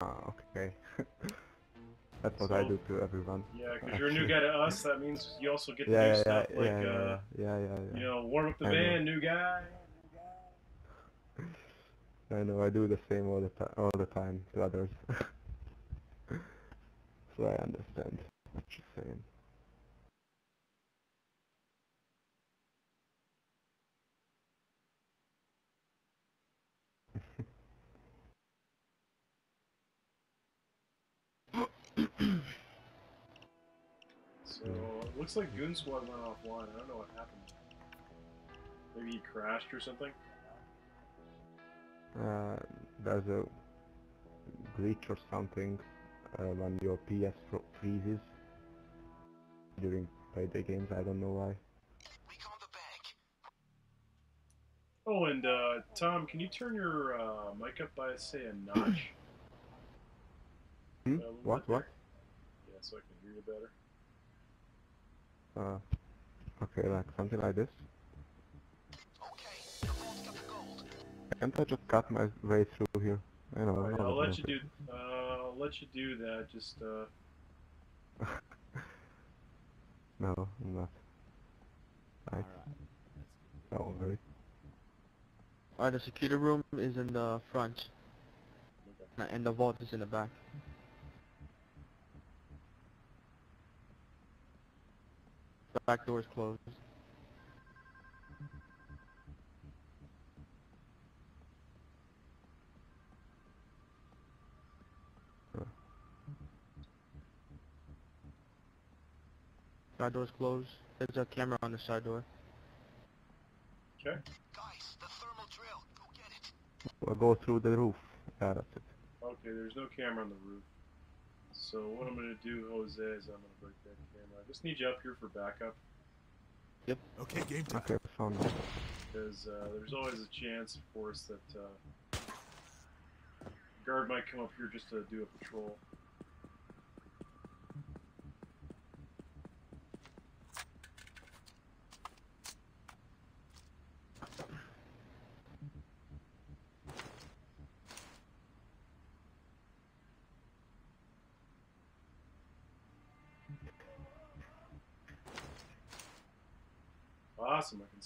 Ah, okay. That's what I do to everyone. Yeah, because you're a new guy to us, that means you also get to Yeah, do yeah, stuff yeah, like, yeah, uh, yeah, yeah, yeah. you know, warm up the I know. band, new guy. I know, I do the same all the time, all the time to others. so I understand what you're saying. So it looks like Goon Squad went offline. I don't know what happened. Maybe he crashed or something. Uh, there's a glitch or something uh, when your PS fro- freezes during payday games. I don't know why. Oh, and uh, Tom, can you turn your uh, mic up by say a notch? Hmm? Uh, a little What? bit What? Yeah, so I can hear you better. Uh, okay, like something like this. Can't I just cut my way through here? I know. Alright, no, I'll no, let you do. Uh, I'll let you do that. Just uh, No, I'm not. Right. Don't worry. Alright, the security room is in the front, and the vault is in the back. Back door is closed. Side door's closed. There's a camera on the side door. okay. Guys, the thermal drill. Go get it. We'll go through the roof. Yeah, that's it. Okay, there's no camera on the roof. So what I'm gonna do, Jose, is I'm gonna break that camera. I just need you up here for backup, Yep. Okay, game time. Okay, found it. because uh, there's always a chance, of course, that uh, guard might come up here just to do a patrol.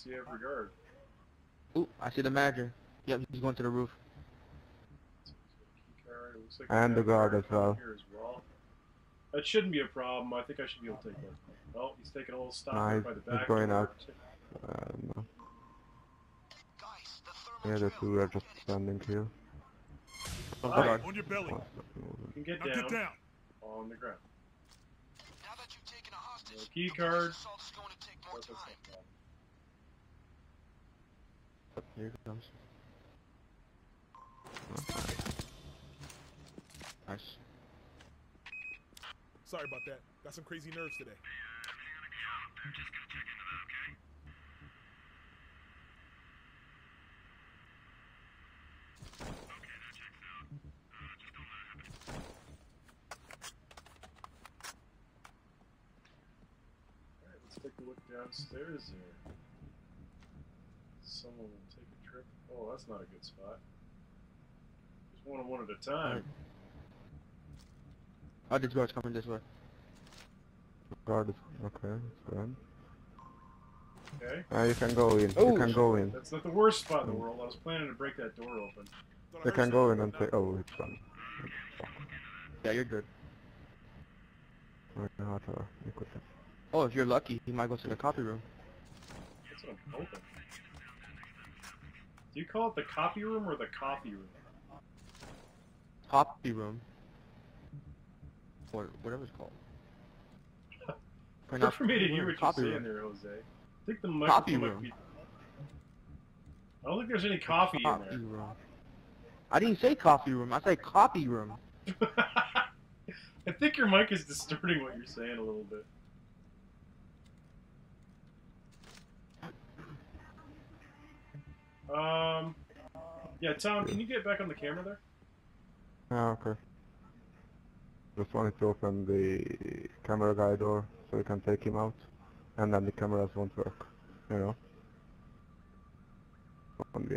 Awesome, I can see. Ooh, I see the manager. Yep, he's going to the roof. Key card, it looks like And the guard as well. Here as well. That shouldn't be a problem. I think I should be able to take that. Oh, he's taking a little stop Nah, there by the back. he's back. going door. out. Um, yeah, the two are just standing here. Oh, Alright. guard. On your belly. One's. You can get Now down, get down. on the ground. No key card. But that's not bad. Here he comes. Oh. Nice. Sorry about that. Got some crazy nerves today. Alright, let's take a look downstairs there. Someone will take a trip. Oh, that's not a good spot. Just one on one at a time. Oh, this guard's coming this way. Guard is okay. It's good. Okay. Uh, you can go in. Oh, you can go in. That's not the worst spot in the world. I was planning to break that door open. You can go in and say, oh, it's done. Yeah, you're good. Right, now, you could have- Oh, if you're lucky, he might go to the copy room. That's what I'm hoping. Do you call it the copy room or the coffee room? Copy room. Or whatever it's called. Hard for me to hear what you're saying room. there, Jose. I think the microphone might room. be... I don't think there's any coffee Copy in room. I didn't say coffee room. I said copy room. I think your mic is distorting what you're saying a little bit. Um, yeah, Tom, can you get back on the camera there? Ah, okay. Just wanted to open the camera guy door so we can take him out. And then the cameras won't work, you know?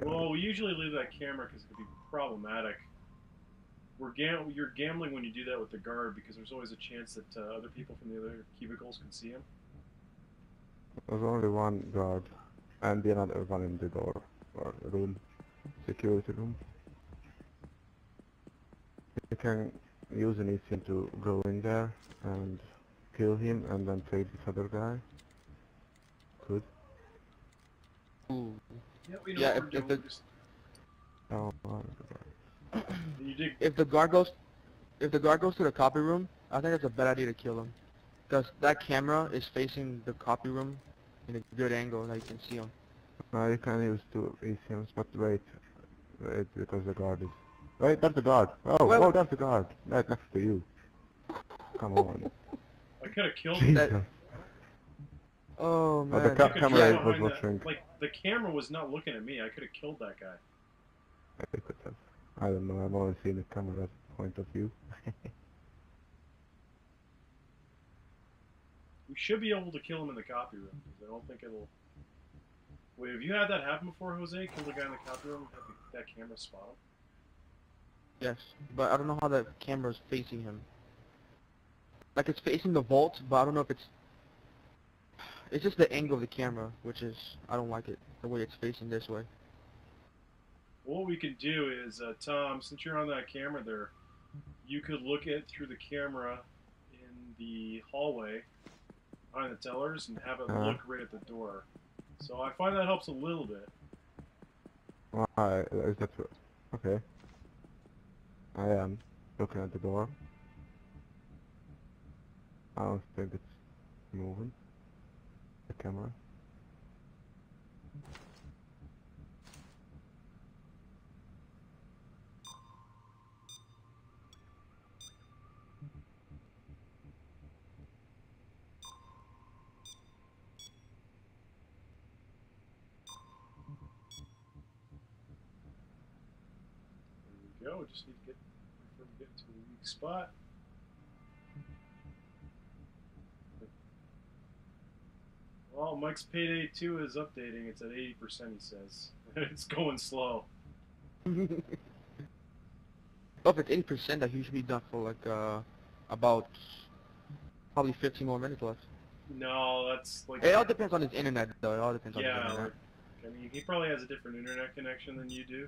Well, we usually leave that camera because it could be problematic. we're gam- you're gambling when you do that with the guard because there's always a chance that uh, other people from the other cubicles can see him. There's only one guard, and the another one in the door, or room, security room. You can use an ECM to go in there and kill him and then take this other guy. Good. Ooh. Yeah, we know Yeah, what if- if the- Just, Oh, one of you. If the guard goes, if the guard goes to the copy room, I think it's a bad idea to kill him, because that camera is facing the copy room in a good angle, that you can see him. No, you can use two ECMs, but wait. Wait, because the guard is... Wait, that's the guard! Oh, Well- oh, that's the guard! Right next to you. Come on. I could have killed him. That- Jesus. Oh Oh, man. the I cap could camera was behind that- watching. Uh, like the camera was not looking at me. I could have killed that guy. I could have. I don't know, I've only seen the camera's point of view. We should be able to kill him in the copy room. 'cause I don't think it'll. Wait, have you had that happen before, Jose? Kill the guy in the copy room and have that camera spot him? Yes, but I don't know how that camera is facing him. Like it's facing the vault, but I don't know if it's. It's just the angle of the camera, which is I don't like it the way it's facing this way. What we can do is, uh, Tom, since you're on that camera there, you could look at through the camera in the hallway behind the tellers and have it Uh-huh. look right at the door. So I find that helps a little bit. Why, is that... Okay. I am looking at the door. I don't think it's moving. The camera. There we go. Just need to get to get to a weak spot. Well, Mike's Payday 2 is updating. It's at 80%, he says. it's going slow. if it's eighty percent, that usually done for like uh about probably fifteen more minutes left. No, that's like. It all depends on his internet, though. It all depends on his Yeah, internet. like, I mean, he probably has a different internet connection than you do.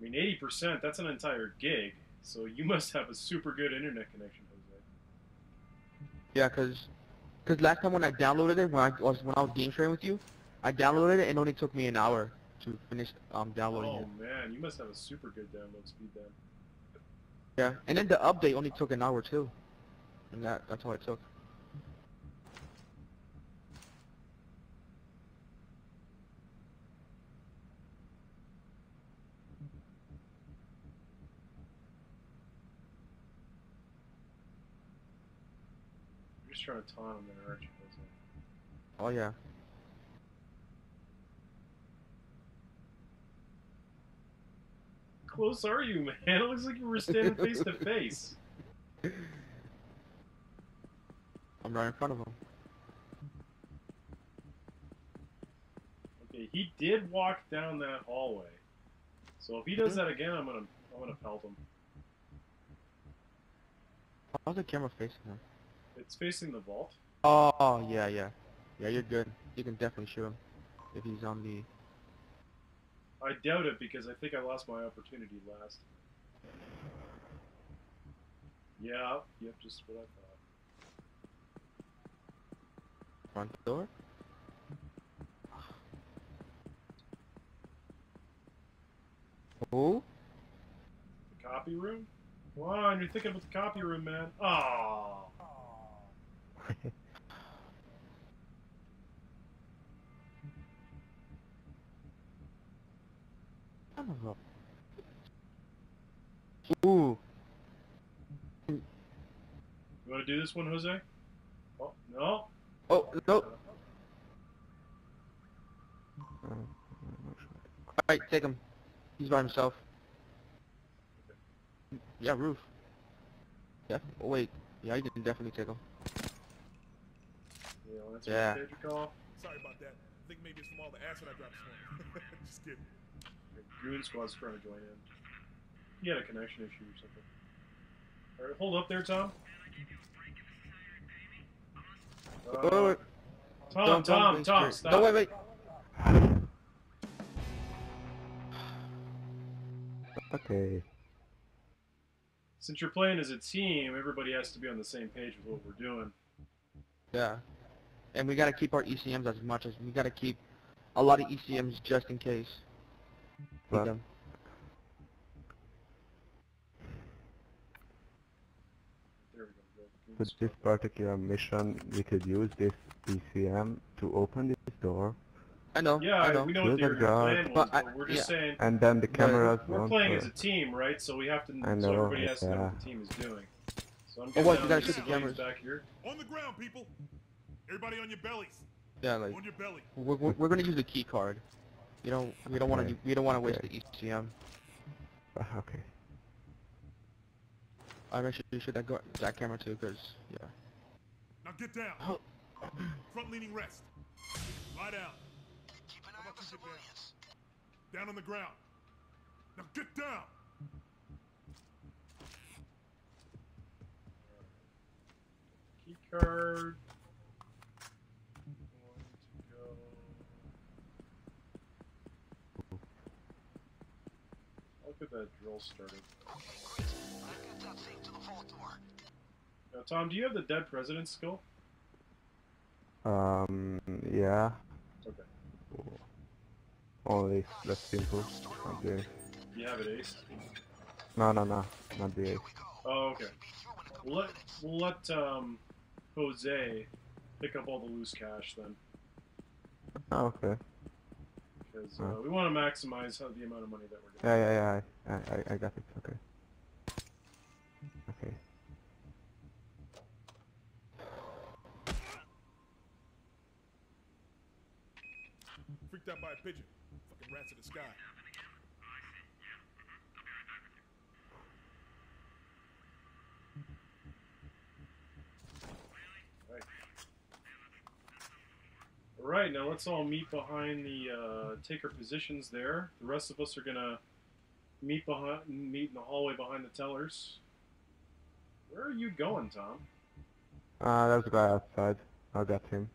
I mean, 80%, that's an entire gig. So you must have a super good internet connection, Jose. Yeah, cause, 'cause last time when I downloaded it, when I was when I was game sharing with you, I downloaded it and it only took me an hour to finish um downloading Oh it. Oh man, you must have a super good download speed then. Yeah, and then the update only took an hour too, and that that's all it took. You're just trying to taunt him there, aren't you? Oh yeah. Close are you, man? It looks like you were standing face to face. I'm right in front of him. Okay, he did walk down that hallway. So if he does hmm? that again, I'm gonna I'm gonna pelt him. How's the camera facing him? It's facing the vault. Oh yeah, yeah, yeah. You're good. You can definitely shoot him if he's on the. I doubt it because I think I lost my opportunity last. Yeah, yep, just what I thought. Front door? Oh? The copy room? Come on, you're thinking about the copy room, man. Oh. Son of a... Ooh. You want to do this one, Jose? Oh, no. Oh, no. I'm not sure. Alright, take him. He's by himself. Yeah, roof. Yeah. Oh, wait. Yeah, you can definitely take him. Yeah, that's Yeah. what Pedro call. Sorry about that. I think maybe it's from all the acid I dropped this morning. Just kidding. Goon Squad's trying to join in. he had a connection issue or something. All right, hold up there, Tom. Wait, Uh, wait, wait. Tom, Don't- don't Tom, be Tom, scared. stop. No, wait, wait. Okay. Since you're playing as a team, everybody has to be on the same page with what we're doing. Yeah. And we gotta keep our ECMs as much as we gotta keep a lot of ECMs just in case. But- them. There we go. For this particular mission, we could use this ECM to open this door, I know. Yeah, I I- know. we know what the the original plan was, But but, I- we're just saying and then the But- cameras we're won't playing as a team, right? So we have to. I so know, everybody has to know what the team is doing. So I'm Oh, getting what, you gotta shoot the cameras. back here. On the ground, people. Everybody on your bellies. Yeah, like On your belly. we're, we're, we're gonna use a key card. You don't. We don't want Okay. to. We don't want to waste the ECM. Ah, Okay. I make sure you shoot that go that camera too, cause yeah. Now get down. Oh. Front leaning rest. Lie down. How about you get down? Down on the ground. Now get down. Key card. Going to go. That drill started. Now, Tom, do you have the dead president skill? Um, yeah. Okay. Only that's simple. Not the You have it aced. no, no, no, not the ace. Oh, okay. We'll let we'll let um, Jose pick up all the loose cash then, Oh, okay. Because uh, we want to maximize how, the amount of money that we're getting. Yeah, yeah, yeah. I, I, I got it. Okay. Okay. Freaked out by a pigeon. Fucking rats in the sky. All right, now let's all meet behind the uh, take our positions there. The rest of us are gonna meet behind meet in the hallway behind the tellers. Where are you going, Tom? Uh, there's a guy outside. I got him.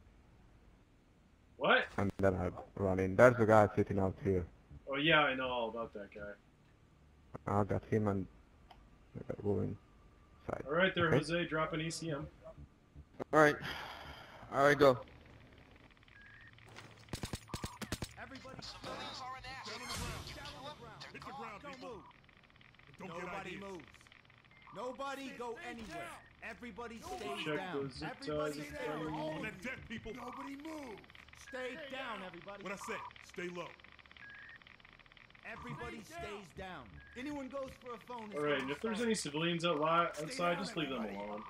What? And then I run in. There's a guy sitting out here. Oh yeah, I know all about that guy. I got him and I got go inside. All right, there, Okay. Jose, drop an E ECM. All right. All right, go. Don't Nobody get moves. Nobody go anywhere. Everybody stays Check down. those zip ties. Everybody if stay they're- On that deck, people. Nobody move. Stay down, everybody. What I say? Stay low. Everybody stays down. Anyone goes for a phone. All right, and if there's any civilians out li- outside, just leave them alone.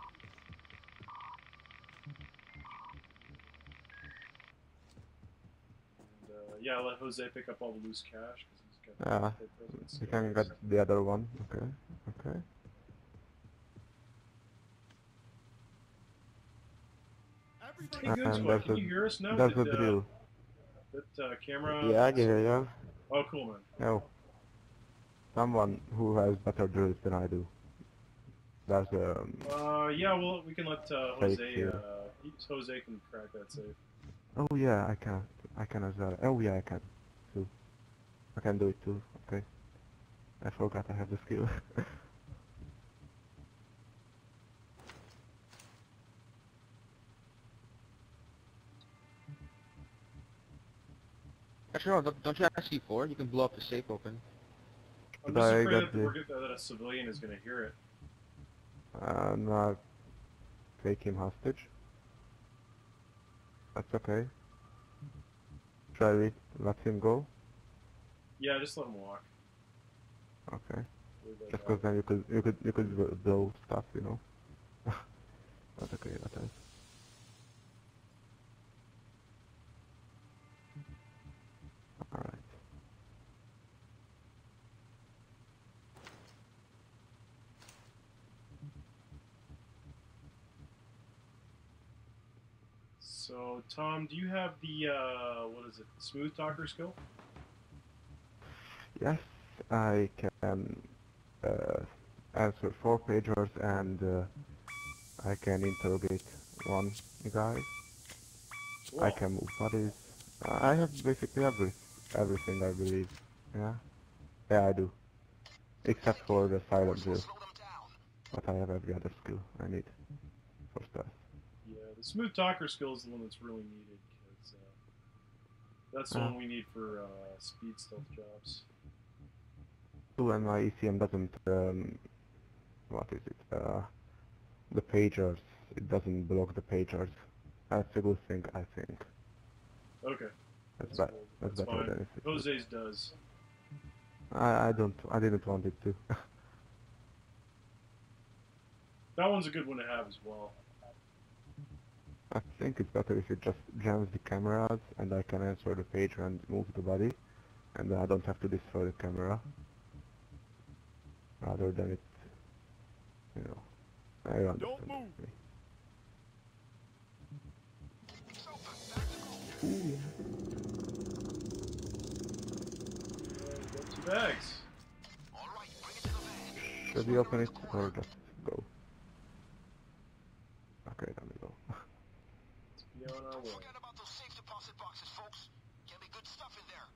And, uh, yeah, let Jose pick up all the loose cash Yeah. You can get the other one. Okay. Okay. Everybody good squad, there's can a- you hear us now? That's the Did, uh, drill. that uh, camera. Yeah, I can hear you. Oh, cool, man. No. Someone who has better drills than I do. That's um. Uh, yeah, well, we can let uh, Jose. Uh, Jose can crack that safe. Oh yeah, I can. I can as well. Oh yeah, I can. Too. I can do it too. Okay. I forgot I have the skill. Actually, no, don't, don't you have C4? You can blow up the safe open. I'm But just I afraid got that, the- that a civilian is going to hear it. uh, not take him hostage. That's okay. Try it, let him go? Yeah, just let him walk. Okay. Just because then you could you could you could bl- blow stuff, you know. That's okay. That is. All right. So, Tom, do you have the uh, what is it, smooth talker skill? Yes, I can uh, answer four pagers and uh, I can interrogate one guy. I can move bodies. I have basically every everything I believe. Yeah. Yeah, I do. Except for the silent drill. But I have every other skill I need for stuff. Yeah, the smooth talker skill is the one that's really needed because uh, that's the Uh. one we need for uh, speed stealth jobs. And my ECM doesn't, um, what is it, uh, the pagers, it doesn't block the pagers. That's a good thing, I think. Okay, That's, that's, cool. that's that's better fine. than if it Jose's does. I, I don't, I didn't want it to. That one's a good one to have as well. I think it's better if it just jams the cameras and I can answer the pager and move the body and I don't have to destroy the camera. Rather than it, you know, I understand. Don't move. me. Uh, got two bags. Should we open it or just go? Okay, then we go. Let's be on our way. Forget about those safe deposit boxes, folks. Can be good stuff in there.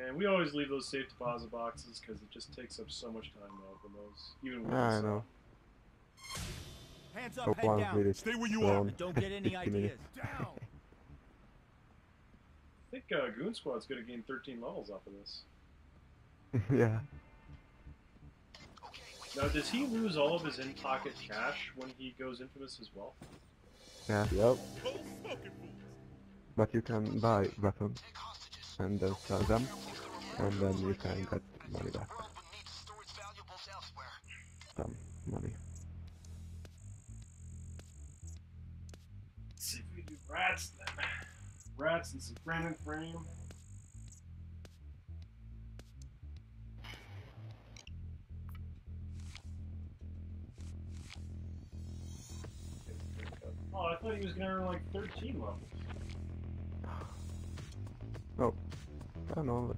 And we always leave those safe deposit boxes because it just takes up so much time to open those, even with Yeah, I us, know. Hands up, Hope head down. minute. Stay where you are. Don't get any ideas. Down. I think uh, Goon Squad's going to gain 13 levels off of this. yeah. Now, does he lose all of his in-pocket cash when he goes infamous as well? Yeah. Yep. Both smoking fools. But you can buy weapons and then sell them and then you can get money back. World would need to store its valuables elsewhere. Some money. Let's see if we do rats then. Rats and some frame and frame. Oh, I thought he was gonna earn like 13 levels. Oh. I don't know.